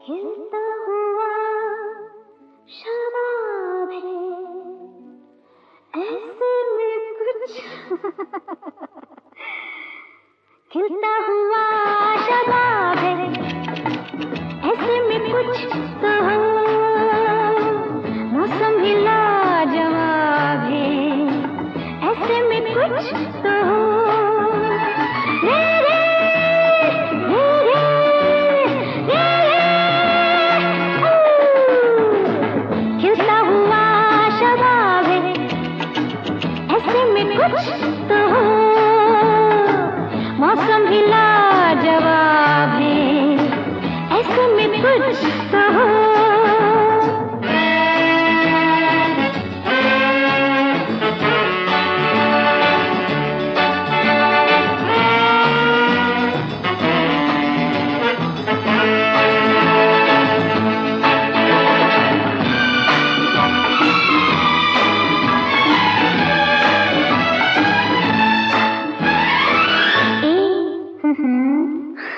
खिलता हुआ शबाब है ऐसे में कुछ खिलता हुआ शबाब है ऐसे में कुछ तो मौसम ही लाजवाब है ऐसे में कुछ तो में कुछ तो हो। मौसम भी लाजवाब है। ऐसे में कुछ तो हो।